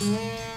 Música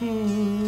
Hmm.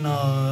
那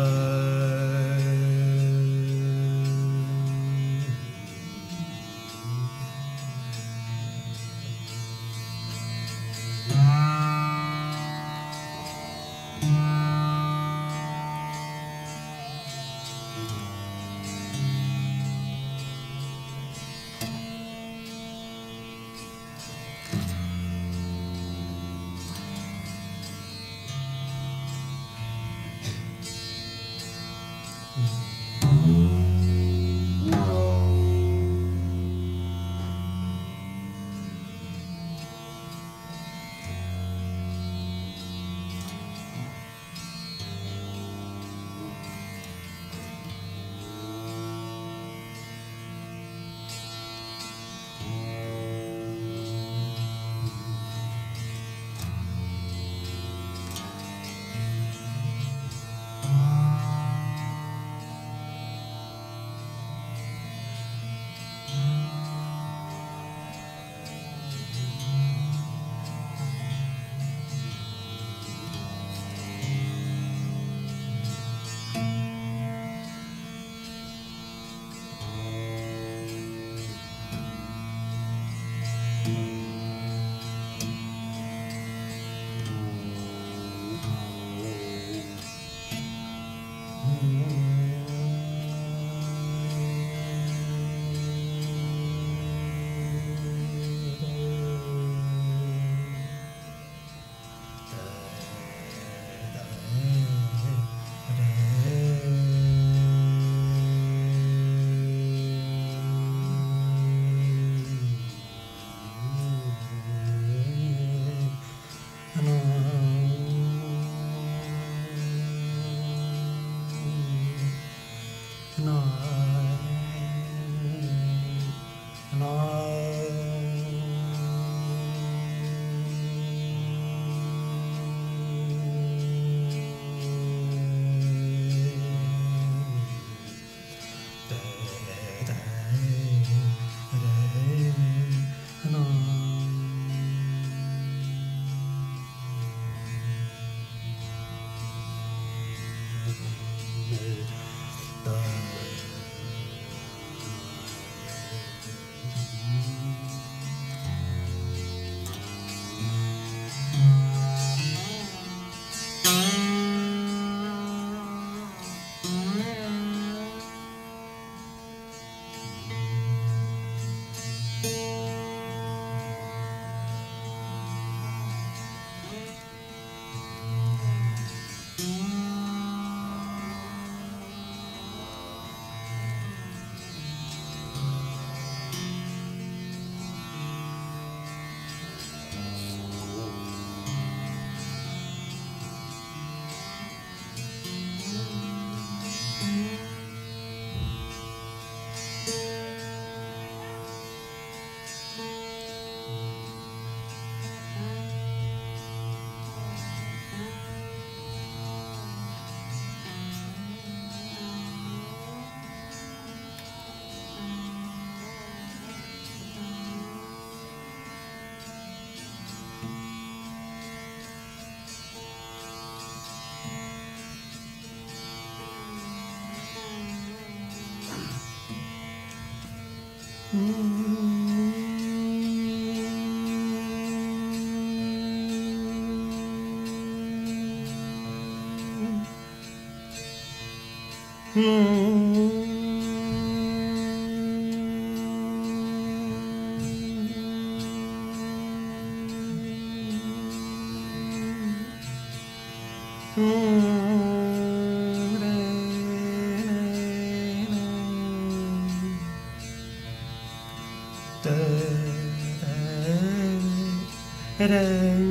da da da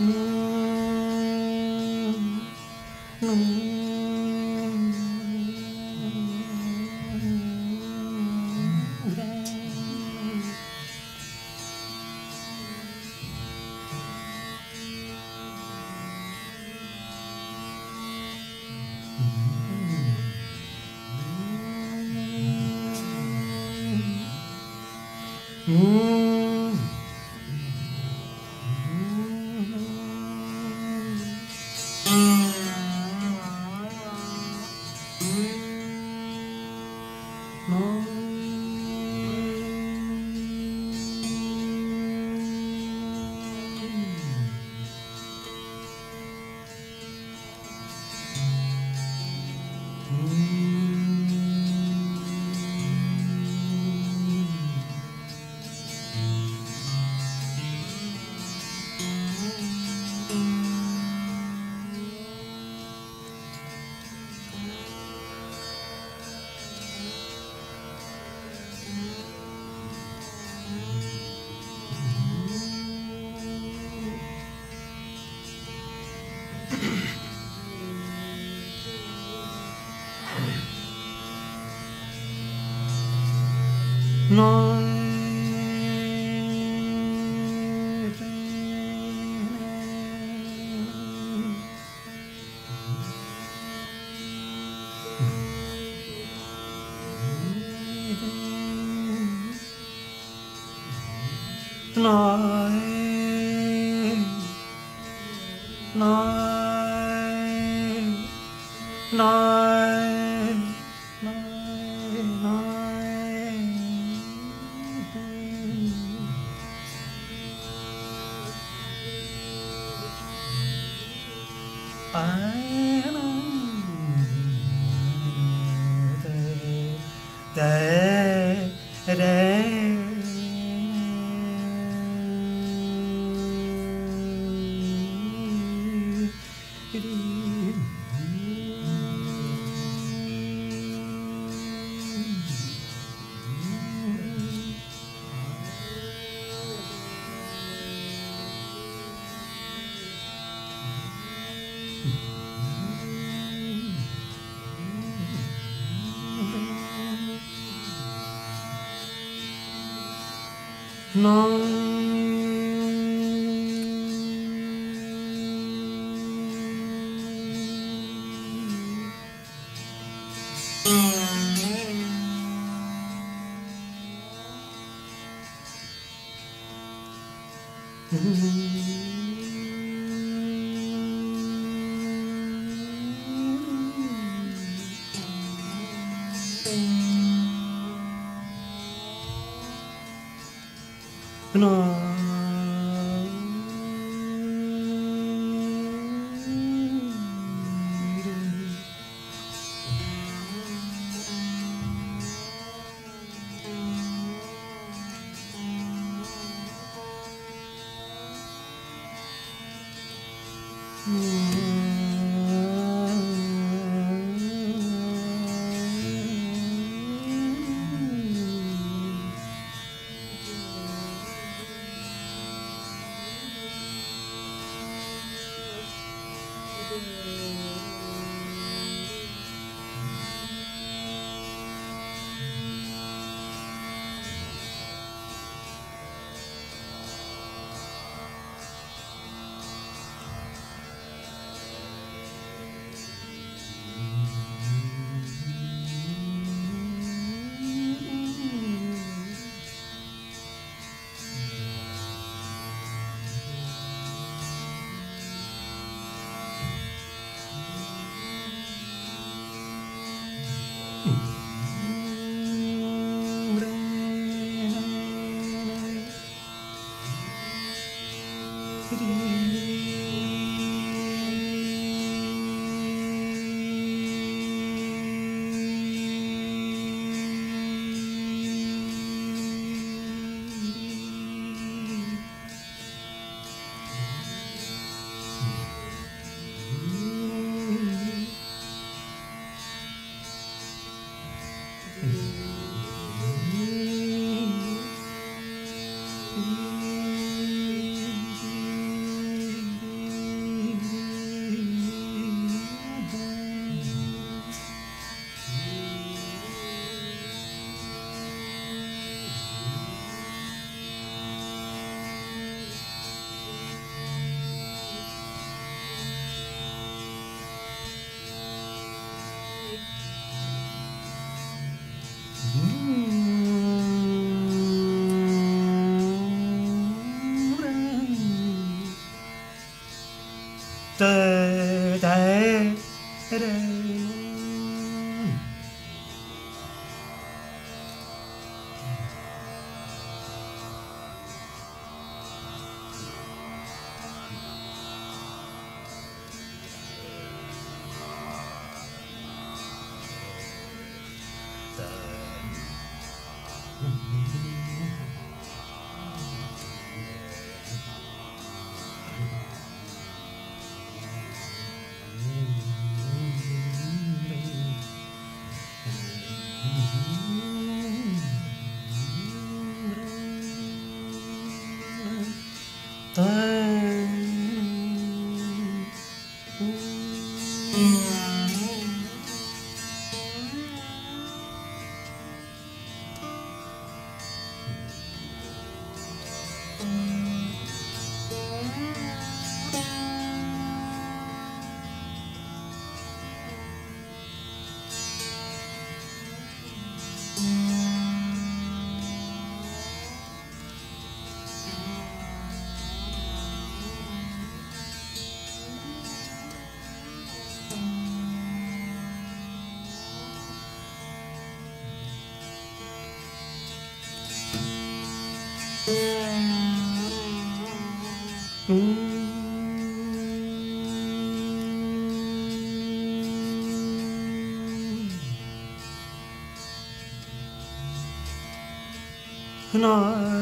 Mm. No. रे No. No. Hmm. It is. No.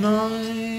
night.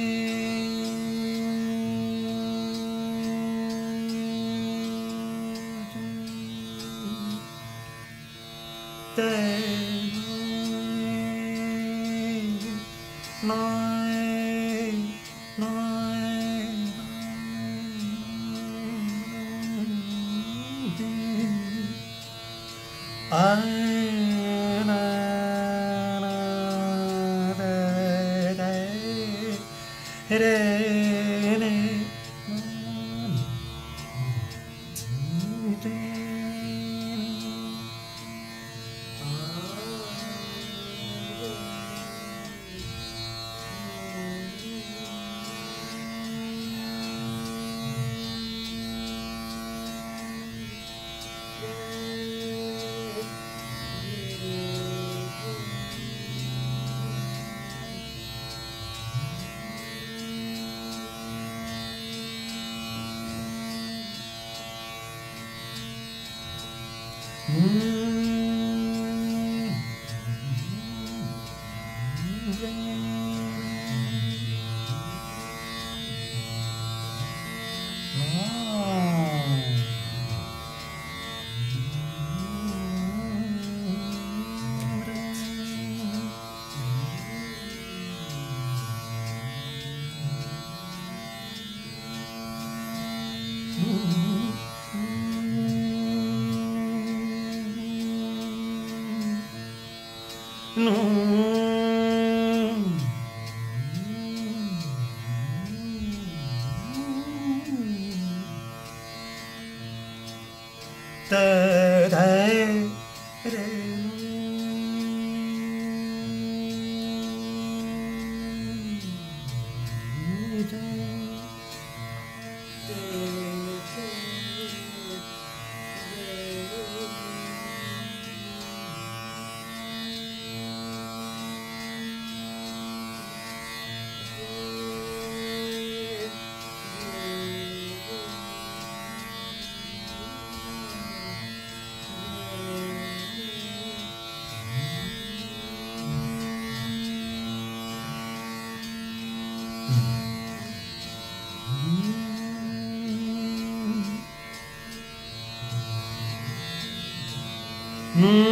Mm.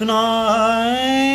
Night.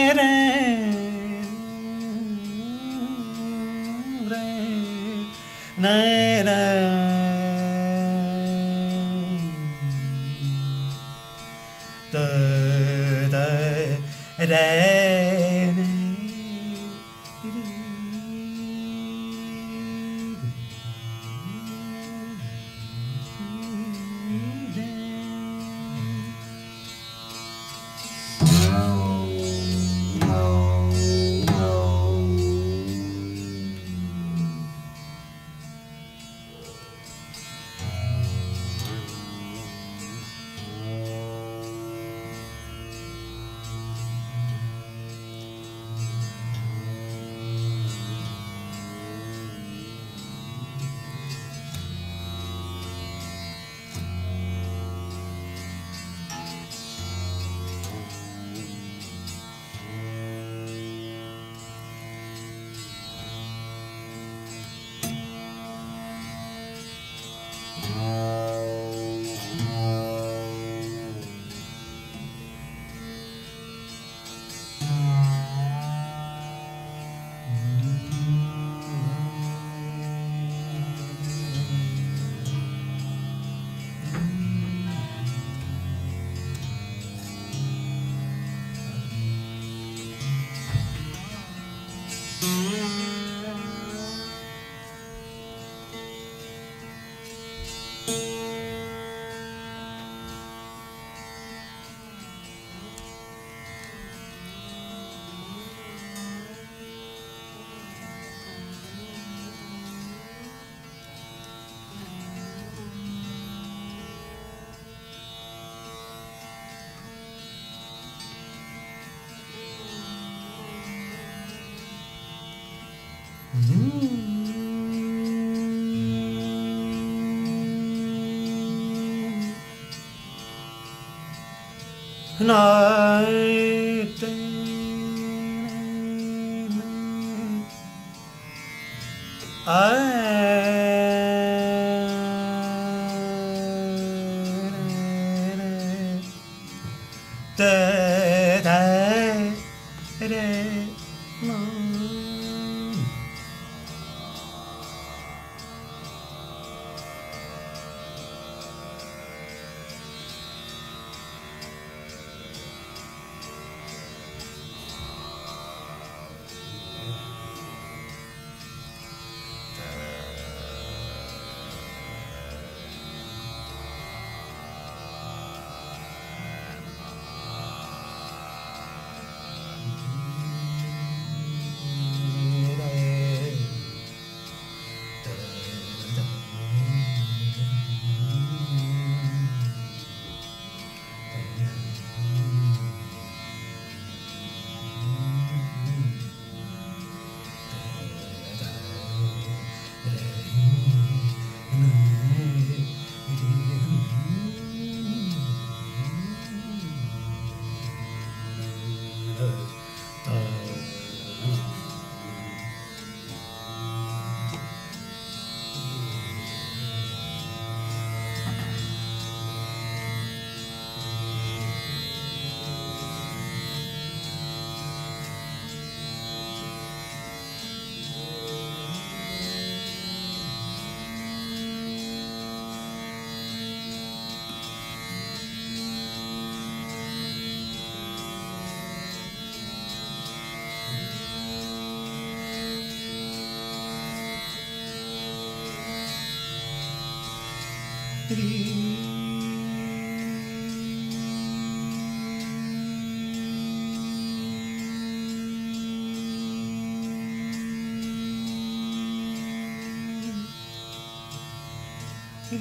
night. It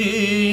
is.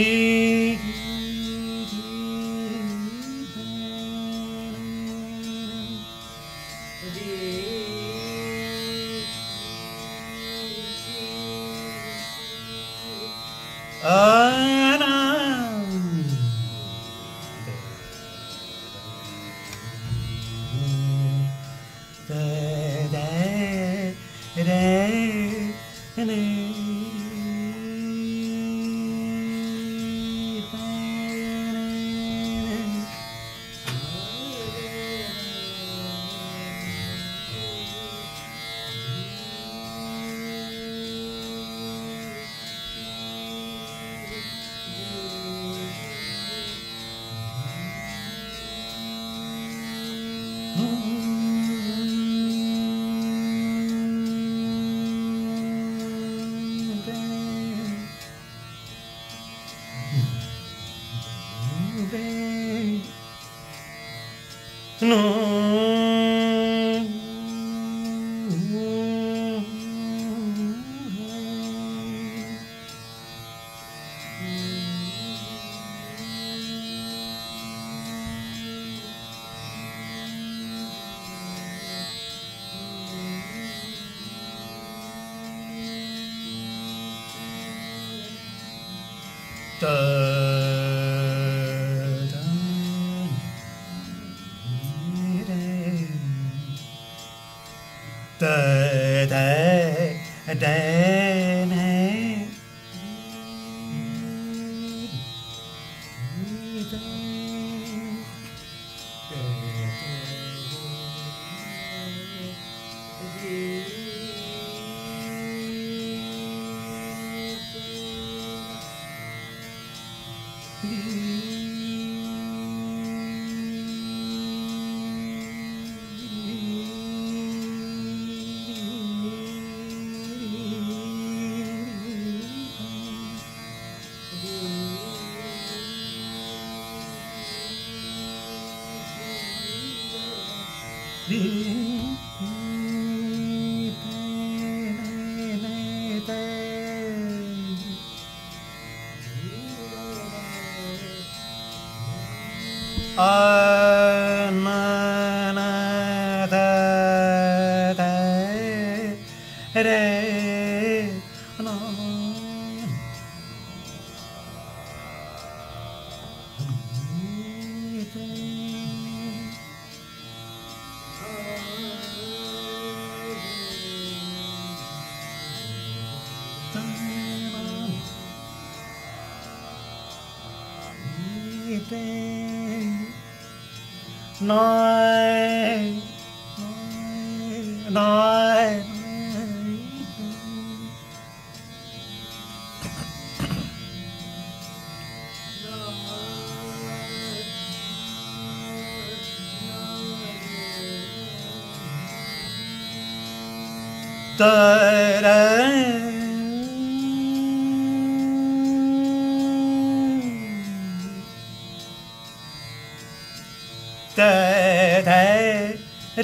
Não.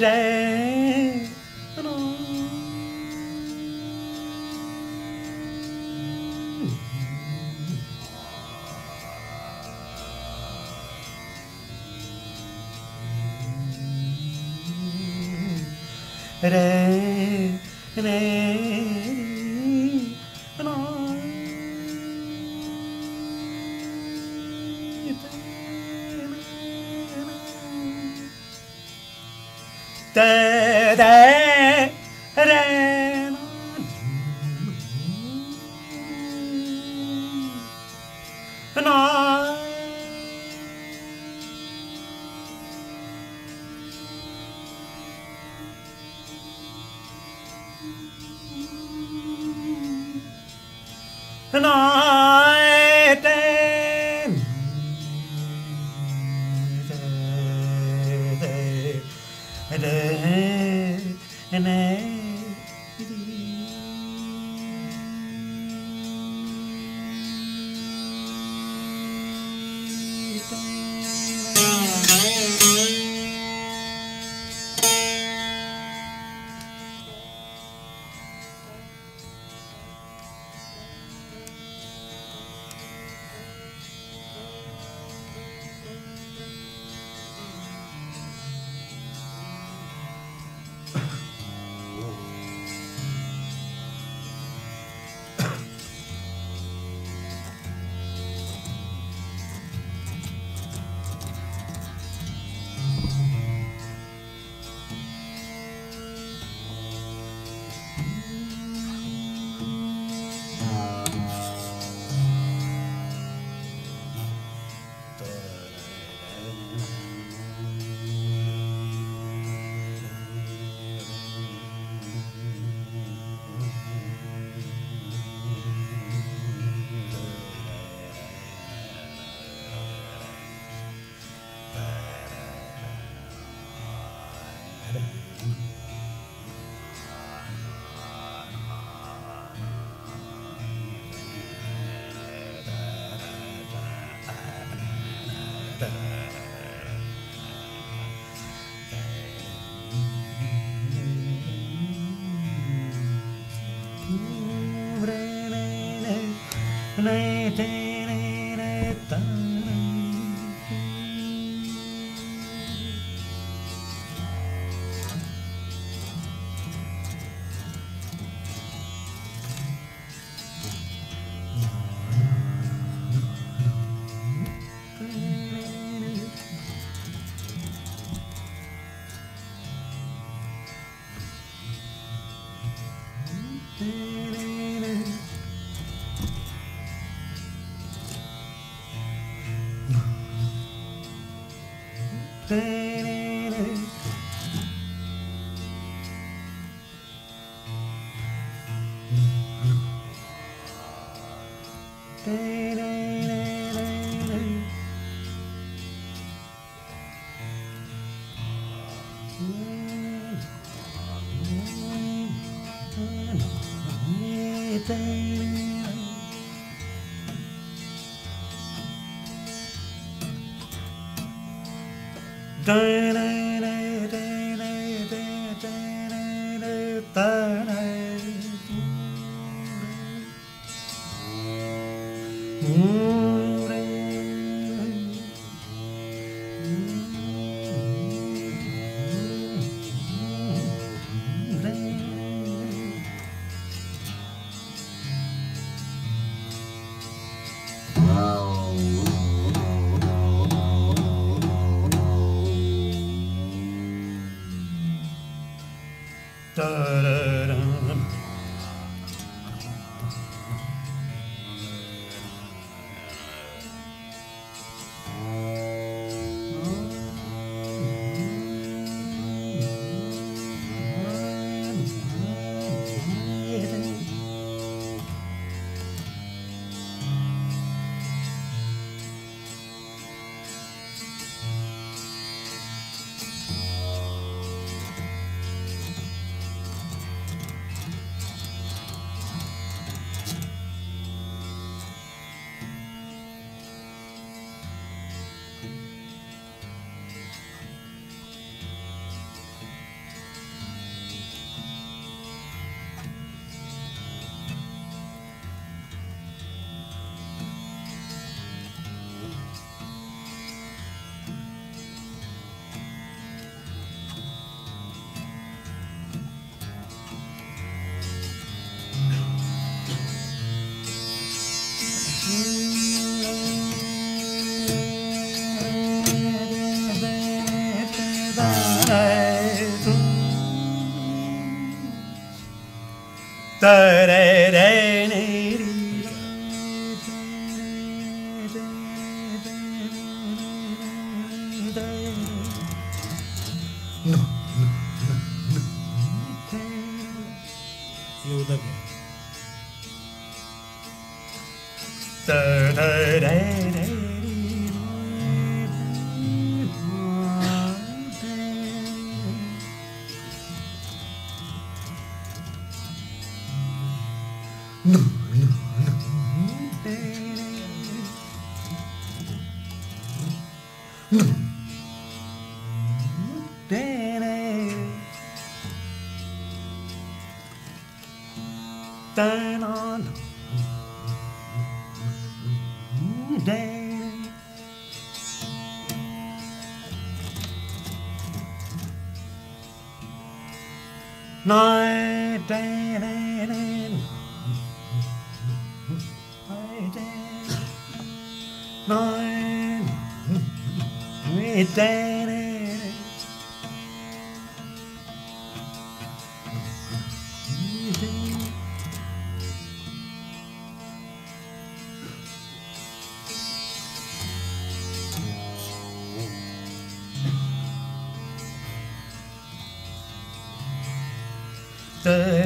Da da re येऊ dun, dun.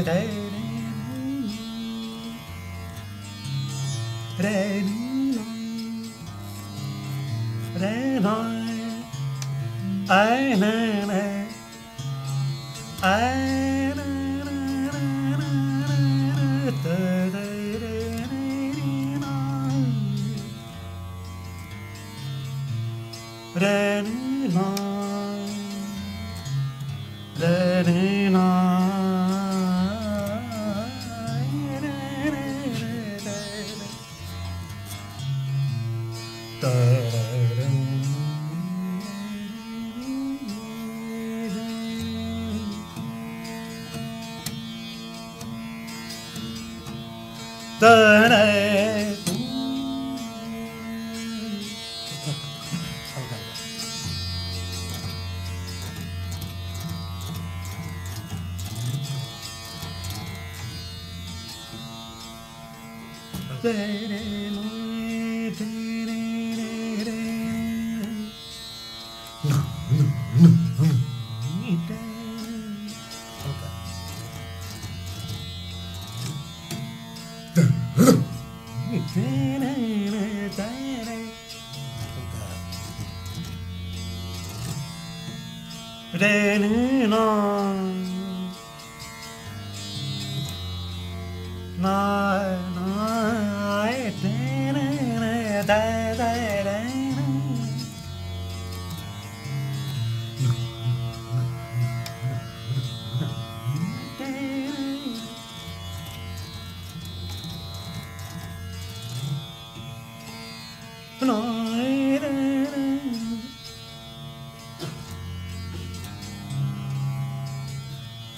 day.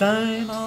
तैना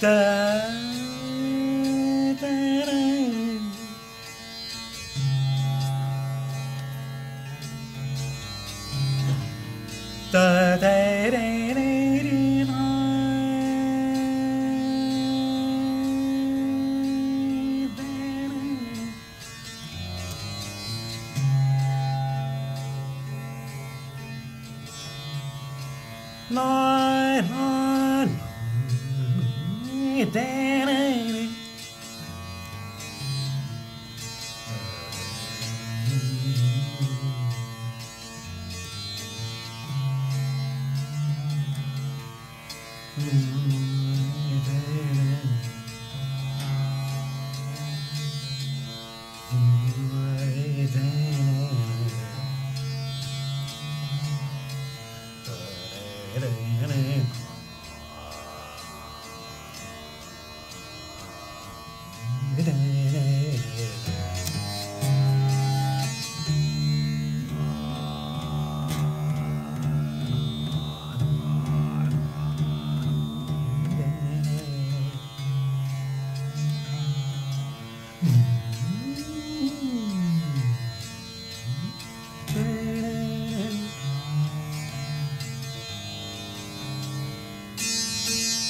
da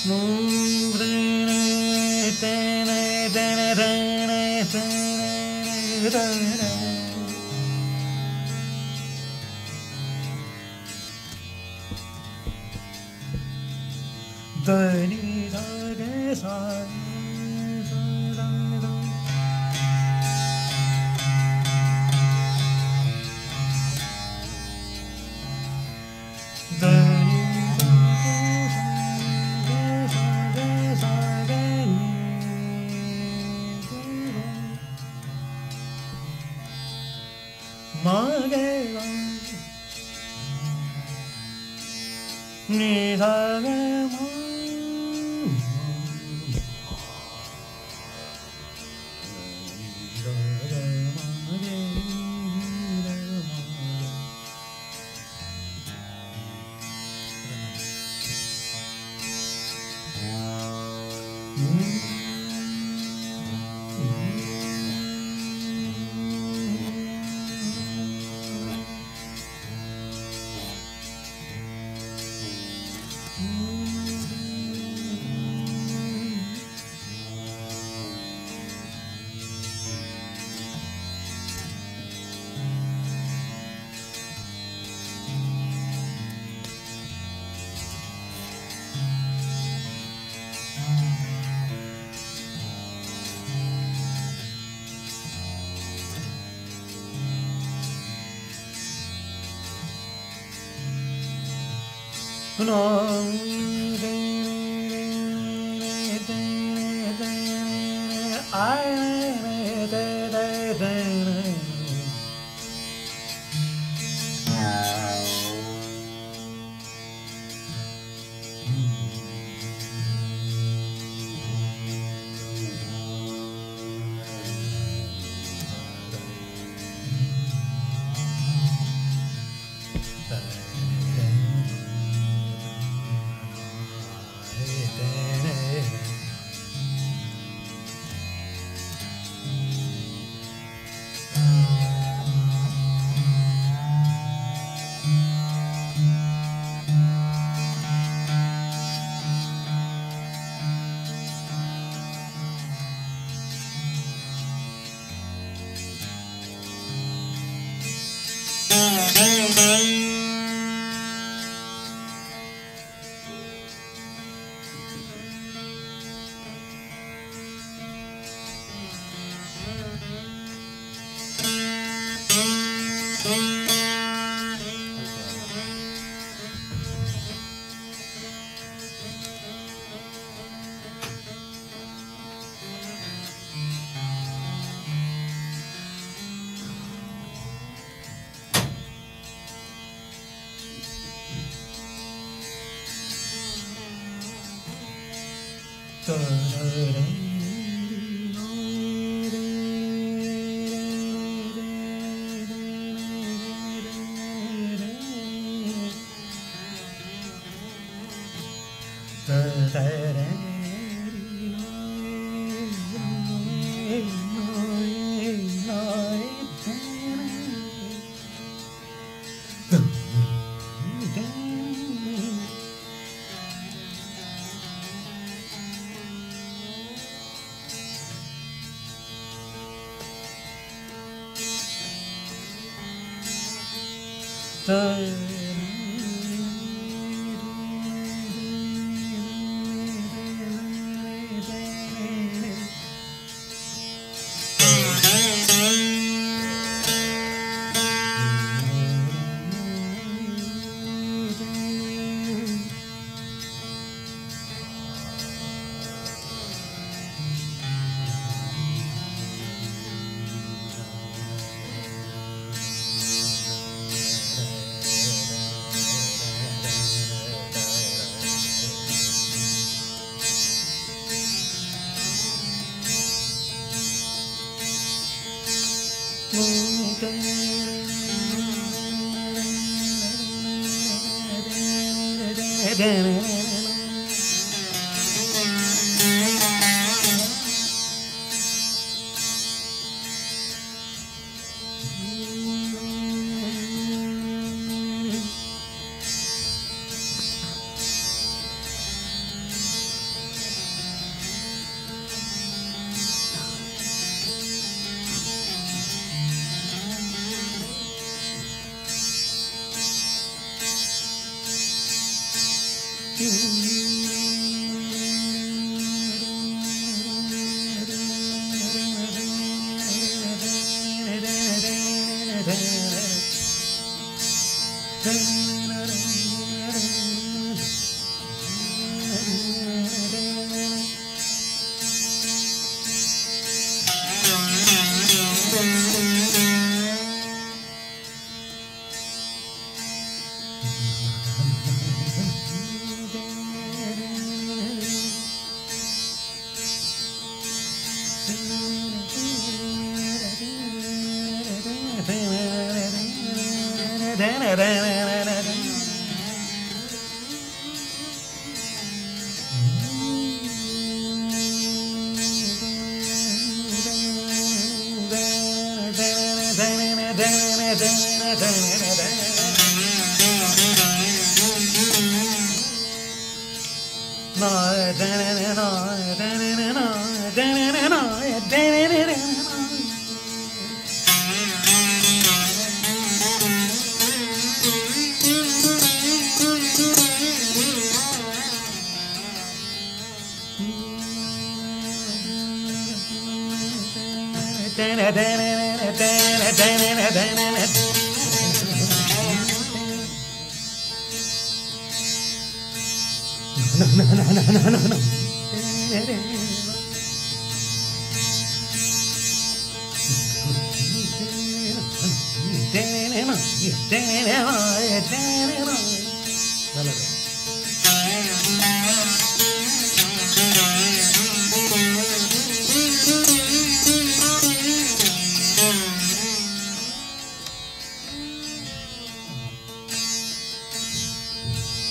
Hmm. 네가 no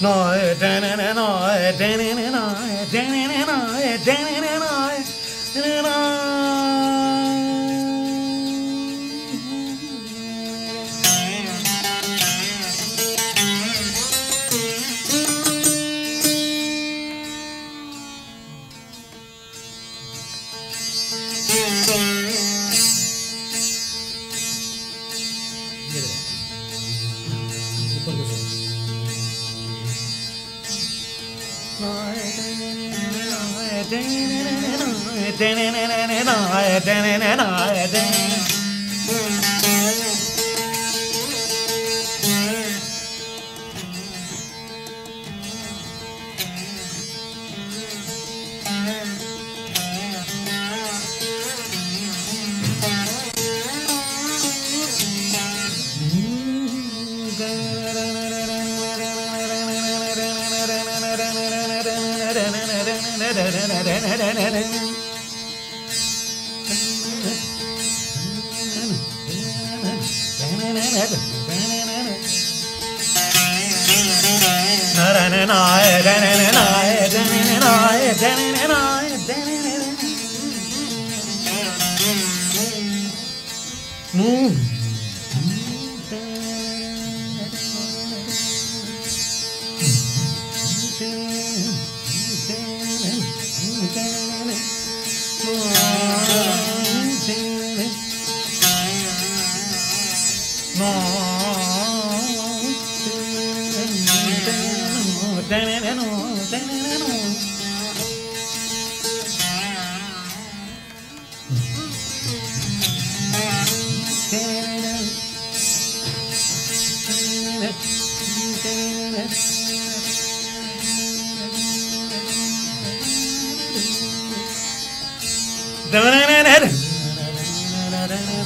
No. Nice.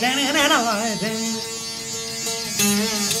Thank you.